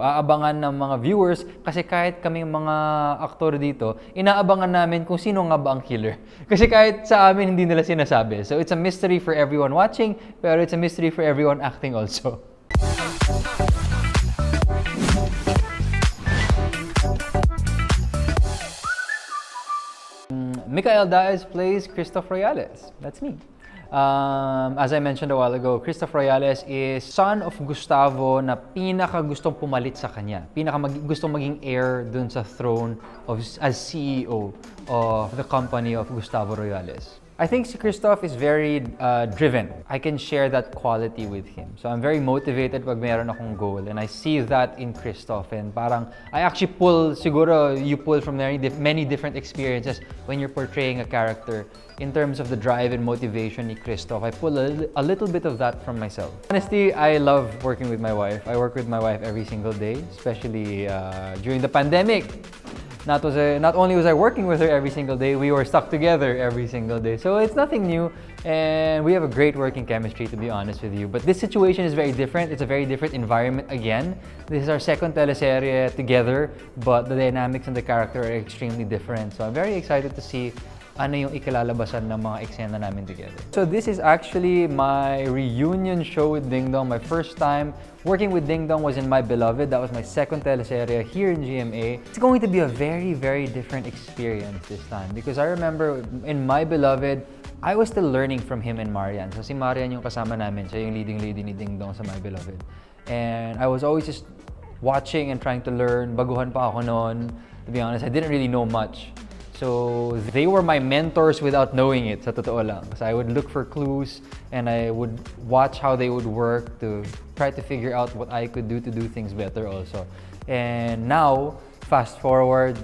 aabangan ng mga viewers kasi kahit kaming mga aktor dito, inaabangan namin kung sino nga ba ang killer. Kasi kahit sa amin, hindi nila sinasabi. So it's a mystery for everyone watching, pero it's a mystery for everyone acting also. Mikael Daez plays Christoph Royales. That's me. Um, as I mentioned a while ago, Christoph Royales is son of Gustavo na pinaka gustong pumalit sa kanya. Pinaka mag gustong maging heir dun sa throne of, as CEO of the company of Gustavo Royales. I think si Christoph is very uh, driven. I can share that quality with him. So I'm very motivated pag meron akong goal and I see that in Christoph and parang I actually pull, siguro you pull from many, many different experiences when you're portraying a character in terms of the drive and motivation ni Christoph. I pull a, a little bit of that from myself. Honestly, I love working with my wife. I work with my wife every single day, especially uh, during the pandemic. Not, was I, not only was I working with her every single day, we were stuck together every single day. So it's nothing new, and we have a great working chemistry, to be honest with you. But this situation is very different. It's a very different environment again. This is our second teleserye together, but the dynamics and the character are extremely different. So I'm very excited to see ano yung ikalalabasan ng mga eksena namin together. So this is actually my reunion show with Ding Dong. My first time working with Ding Dong was in My Beloved. That was my second teleserye here in GMA. It's going to be a very, very different experience this time because I remember in My Beloved, I was still learning from him and Marian. So si Marian yung kasama namin, siya yung leading lady ni Ding Dong sa My Beloved. And I was always just watching and trying to learn. Baguhan pa ako noon. To be honest, I didn't really know much. So they were my mentors without knowing it, sa totoo lang. Kasi I would look for clues and I would watch how they would work to try to figure out what I could do to do things better also. And now, fast forward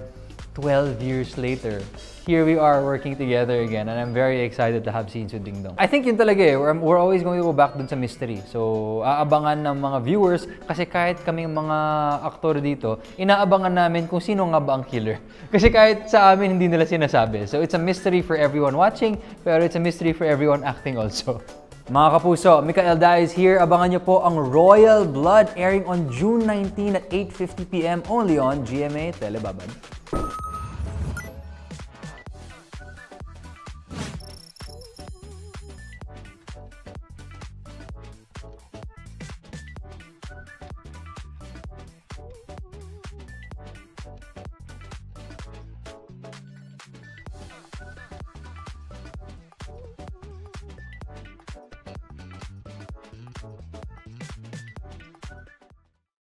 12 years later, here we are working together again and I'm very excited to have scenes with Ding Dong. I think yun talaga eh, we're, we're always going to go back dun sa mystery. So, aabangan ng mga viewers kasi kahit kaming mga aktor dito, inaabangan namin kung sino nga ba ang killer. Kasi kahit sa amin, hindi nila sinasabi. So, it's a mystery for everyone watching, pero it's a mystery for everyone acting also. Mga kapuso, Mikael Daez here. Abangan niyo po ang Royal Blood airing on June 19 at 8.50pm only on GMA Telebabad.